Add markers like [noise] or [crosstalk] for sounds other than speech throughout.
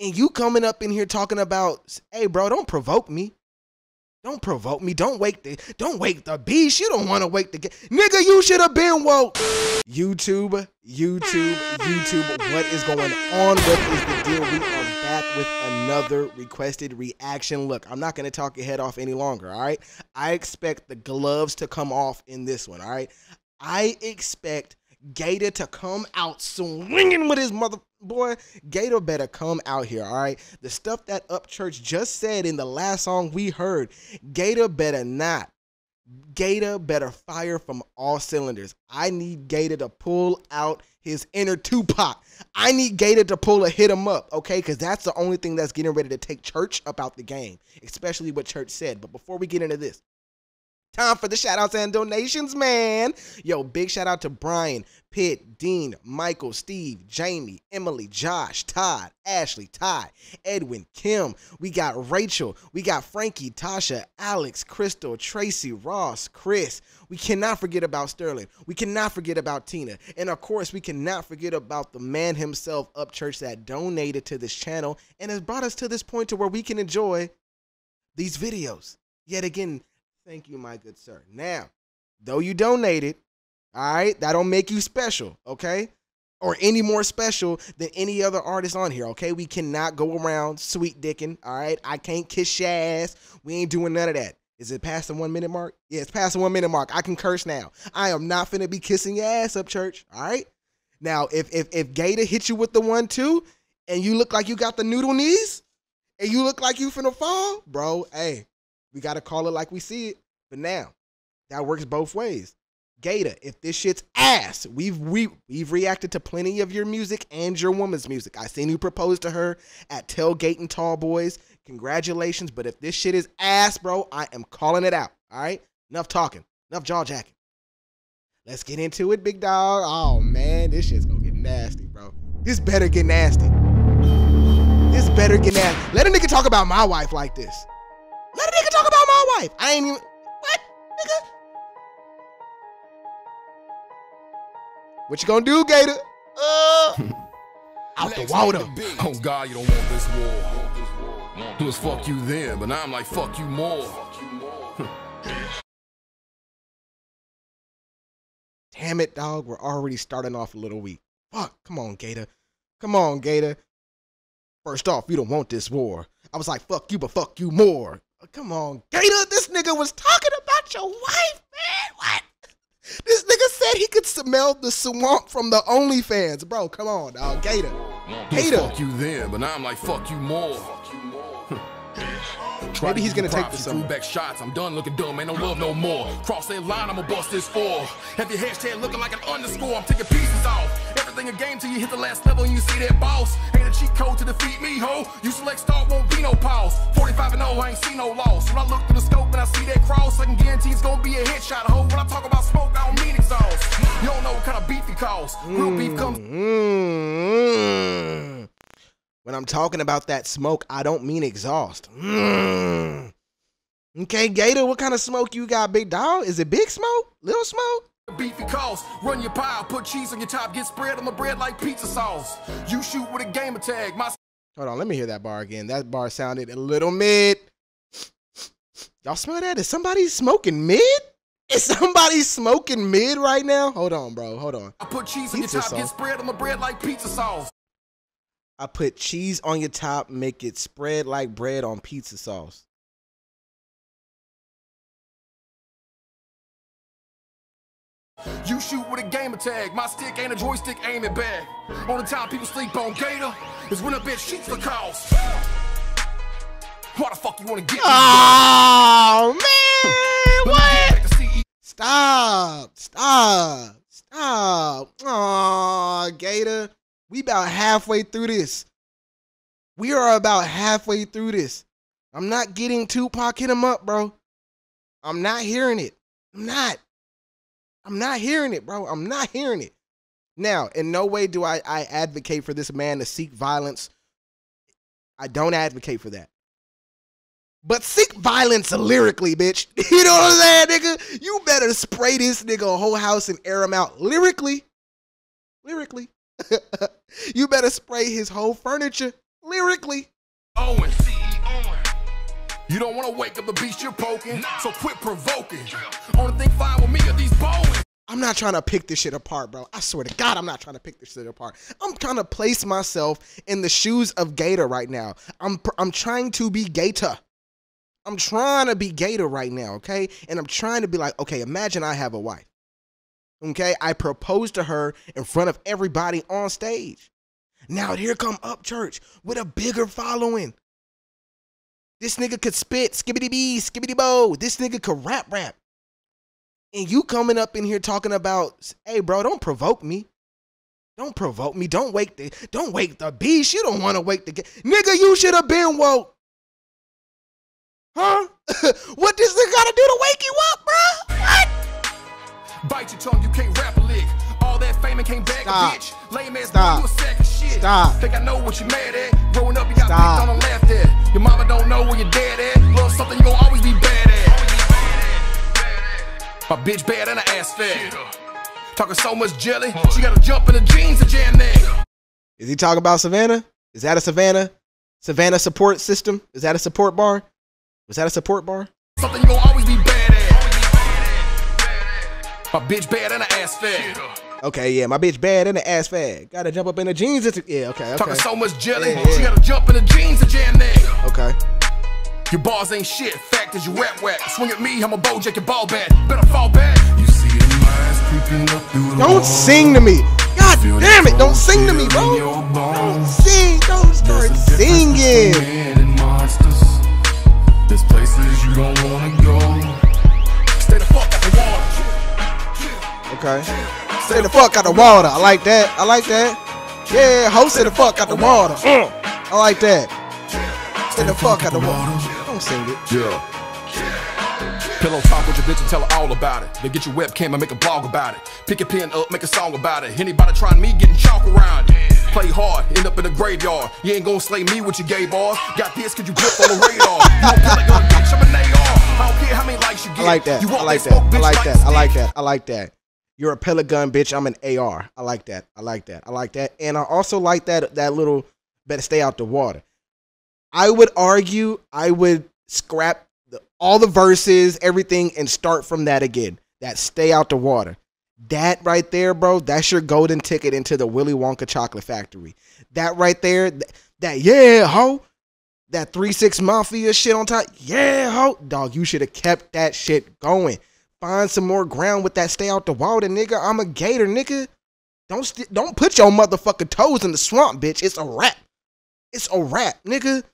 And you coming up in here talking about, hey, bro, don't provoke me. Don't provoke me. Don't wake the don't wake the beast. You don't want to wake the nigga. You should have been woke. YouTube, YouTube, YouTube. What is going on? What is the deal? We are back with another requested reaction. Look, I'm not gonna talk your head off any longer. All right. I expect the gloves to come off in this one. All right. I expect Gator to come out swinging with his mother boy. Gator better come out here, all right? The stuff that Upchurch just said in the last song we heard, Gator better not. Gator better fire from all cylinders. I need Gator to pull out his inner Tupac. I need Gator to pull a hit him up, okay? Because that's the only thing that's getting ready to take Church about the game, especially what Church said. But before we get into this, Time for the shout outs and donations, man. Yo, big shout out to Brian, Pitt, Dean, Michael, Steve, Jamie, Emily, Josh, Todd, Ashley, Ty, Edwin, Kim. We got Rachel. We got Frankie, Tasha, Alex, Crystal, Tracy, Ross, Chris. We cannot forget about Sterling. We cannot forget about Tina. And of course, we cannot forget about the man himself, Upchurch, that donated to this channel and has brought us to this point to where we can enjoy these videos. Yet again, Thank you, my good sir. Now, though you donated, all right, that don't make you special, okay? Or any more special than any other artist on here, okay? We cannot go around sweet dicking, all right? I can't kiss your ass. We ain't doing none of that. Is it past the one minute mark? Yeah, it's past the one minute mark. I can curse now. I am not finna be kissing your ass Upchurch. all right? Now, if if if Gator hit you with the one two, and you look like you got the noodle knees, and you look like you finna fall, bro, hey, we got to call it like we see it. But now, that works both ways. Gator, if this shit's ass, we've we, we've reacted to plenty of your music and your woman's music. I seen you propose to her at Tailgate and Tall Boys. Congratulations. But if this shit is ass, bro, I am calling it out. All right? Enough talking. Enough jaw jacking. Let's get into it, big dog. Oh man, this shit's gonna get nasty, bro. This better get nasty. This better get nasty. Let a nigga talk about my wife like this. Let a nigga talk about my wife. I ain't even what, nigga? What you gonna do, Gator? Uh, [laughs] out the water. Oh God, you don't want this war. It was fuck you then, but now I'm like fuck you more. [laughs] Damn it, dog. We're already starting off a little weak. Fuck. Come on, Gator. Come on, Gator. First off, you don't want this war. I was like, fuck you, but fuck you more. Uh, come on, Gator. This nigga was talking about your wife, man. What? This nigga said he could smell the swamp from the OnlyFans. Bro, come on, dog. Gator. Gator. Fuck you then, but now I'm like fuck you more. Maybe he's gonna take the summer. back shots. I'm done looking dumb. Ain't no love no more. Cross that line, I'ma bust this four. Have your hashtag looking like an underscore. I'm taking pieces off. Everything a game till you hit the last level and you see that boss. Ain't a cheat code to defeat me, ho. You select start, won't be no pause. 45 and 0, I ain't see no loss. When I look through the scope and I see that cross, I can guarantee it's gonna be a headshot, ho. When I talk about smoke, I don't mean exhaust. You don't know what kind of beef he calls. Real beef comes. Mm-hmm. When I'm talking about that smoke, I don't mean exhaust. Mm. Okay, Gator, what kind of smoke you got, big dog? Is it big smoke? Little smoke? Beefy cost, run your pile, put cheese on your top, get spread on the bread like pizza sauce. You shoot with a gamer tag. My Hold on, let me hear that bar again. That bar sounded a little mid. Y'all smell that? Is somebody smoking mid? Is somebody smoking mid right now? Hold on, bro. Hold on. I put cheese on pizza your top, sauce. get spread on the bread like pizza sauce. I put cheese on your top, make it spread like bread on pizza sauce. You shoot with a gamer tag. My stick ain't a joystick aiming back. Only time people sleep on Gator is when a bitch shoots the cost. Why the fuck you wanna get Oh man, what? Stop, stop, stop. Aw, Gator. We about halfway through this. We are about halfway through this. I'm not getting Tupac hit him up, bro. I'm not hearing it. I'm not. I'm not hearing it, bro. I'm not hearing it. Now, in no way do I, I advocate for this man to seek violence. I don't advocate for that. But seek violence lyrically, bitch. [laughs] You know what I'm saying, nigga? You better spray this nigga a whole house and air him out lyrically. Lyrically. [laughs] you better spray his whole furniture lyrically. Owen. You don't want to wake up the beast you're poking, so quit provoking. Only thing fine with me are these bones. I'm not trying to pick this shit apart, bro. I swear to God, I'm not trying to pick this shit apart. I'm trying to place myself in the shoes of Gator right now. I'm I'm trying to be Gator. I'm trying to be Gator right now, okay? And I'm trying to be like, okay, imagine I have a wife. Okay, I propose to her in front of everybody on stage. Now here come Upchurch with a bigger following. This nigga could spit, skibbity bee, skibbity bo. This nigga could rap rap. And you coming up in here talking about, hey bro, don't provoke me. Don't provoke me. Don't wake the don't wake the beast. You don't want to wake the nigga. You should have been woke. Huh? [laughs] what this nigga gotta do to wake you up, bro? What? Bite your tongue, you can't rap a lick. All that fame and can't bag Stop. a bitch. Lame ass Stop. boy, you a sack of shit. Stop. Think I know what you mad at. Growing up, you got Stop. picked on and laughed at. Your mama don't know where your dad at. Love something you gon' always be bad at. My bitch bad and her ass fat. Talking so much jelly, she gotta jump in the jeans to jam that. Is he talking about Savannah? Is that a Savannah? Savannah support system? Is that a support bar? Was that a support bar? Something you gon' always be bad at. My bitch bad and her ass fat. Okay, yeah, my bitch bad and an ass fat. Gotta jump up in the jeans. Yeah, okay, okay. Talking so much jelly, Yeah, yeah. she gotta jump in the jeans Your bars ain't shit, fact is you rap whack. Swing at me, I'm a Bojack your ball bat. Better fall back. You see the minds creeping up through the Don't sing to me. God damn it, don't sing to me, bro. Don't sing. Don't start singing. There's places you don't wanna go. Stay the fuck out the water. Okay. Stay the fuck out the water. I like that. I like that. Yeah, ho, stay the fuck out the water. Uh, I like that. Stay the fuck out the water. Don't sing it. Yeah. Pillow talk with your bitch and tell her all about it. Then get your webcam and make a blog about it. Pick a pen up, make a song about it. Anybody trying me getting chalk around it. Play hard, end up in the graveyard. You ain't gonna slay me with your gay bars. Got this cause you grip on the radar. You don't feel like a bitch, I'm an AR. I don't care how many likes you get. I like that. You I like that that. smoke, I bitch, like that. I like that. I like that. You're a pellet gun, bitch. I'm an AR. I like that. I like that. I like that. And I also like that that little better stay out the water. I would argue I would scrap the, all the verses, everything, and start from that again. That stay out the water. That right there, bro, that's your golden ticket into the Willy Wonka chocolate factory. That right there, th- that yeah, ho. That 3 6 Mafia shit on top. Yeah, ho. Dog, you should have kept that shit going. Find some more ground with that stay out the water, nigga. I'm a gator, nigga. Don't st- don't put your motherfucking toes in the swamp, bitch. It's a wrap. It's a wrap, nigga.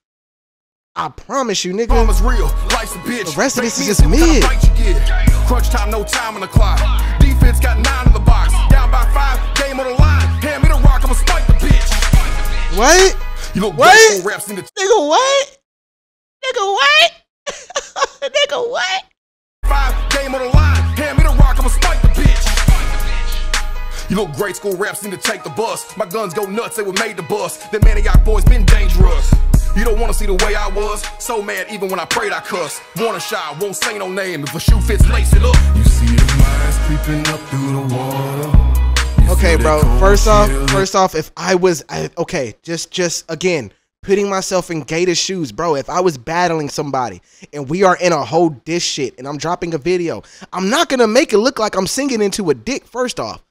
I promise you, nigga. Mama's real, life's a bitch. The rest of this is just see what mid. kind of fight you get. Crunch time, no time on the clock. Defense got nine in the box. Down by five, game on the line. Hand me the rock, I'ma spike the bitch. What? You look What? raps in the Nigga, what? Nigga, what? [laughs] nigga, what? five, game on the line. Hand me the rock, I'ma spike the bitch. You look great, school raps need to take the bus. My guns go nuts, they were made to bust. Them maniac boys been dangerous. You don't wanna see the way I was. So mad, even when I prayed, I cuss. Wanna shy, won't say no name. If a shoe fits, lace it up. You see the minds creeping up through the water. Okay, bro. First off, first off, if I was I, okay, just just again putting myself in Gator's shoes, bro. If I was battling somebody and we are in a whole dish shit and I'm dropping a video, I'm not gonna make it look like I'm singing into a dick. First off,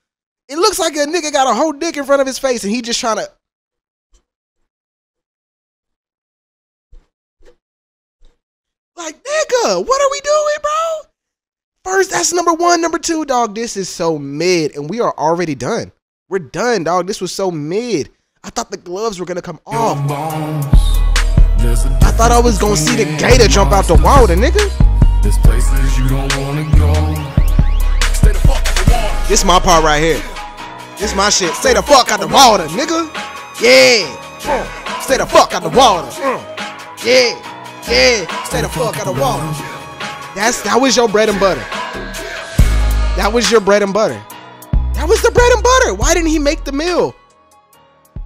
it looks like a nigga got a whole dick in front of his face and he just trying to. Like, nigga, what are we doing, bro? First, that's number one. Number two, dog, this is so mid, and we are already done. We're done, dog. This was so mid. I thought the gloves were gonna come off. I thought I was gonna see the gator jump out the water, nigga. There's places you don't wanna go. Stay the fuck out the water. This my part right here. This my shit. Stay the fuck out the water, nigga. Yeah. Stay the fuck out the water. Yeah. Yeah. Stay the fuck out the water. That's that was your bread and butter. That was your bread and butter. That was the bread and butter. Why didn't he make the meal?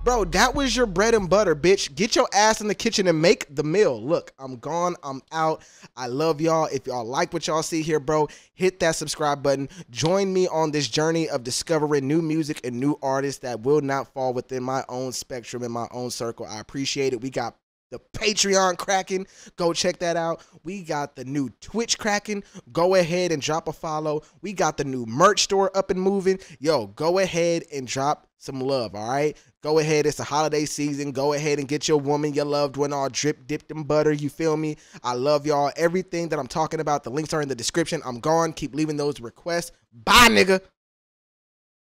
Bro, that was your bread and butter, bitch. Get your ass in the kitchen and make the meal. Look, I'm gone. I'm out. I love y'all. If y'all like what y'all see here, bro, hit that subscribe button. Join me on this journey of discovering new music and new artists that will not fall within my own spectrum and my own circle. I appreciate it. We got the Patreon cracking. Go check that out. We got the new Twitch cracking. Go ahead and drop a follow. We got the new merch store up and moving. Yo, go ahead and drop some love, all right? Go ahead. It's the holiday season. Go ahead and get your woman, your loved one all drip dipped in butter. You feel me? I love y'all. Everything that I'm talking about, the links are in the description. I'm gone. Keep leaving those requests. Bye, nigga.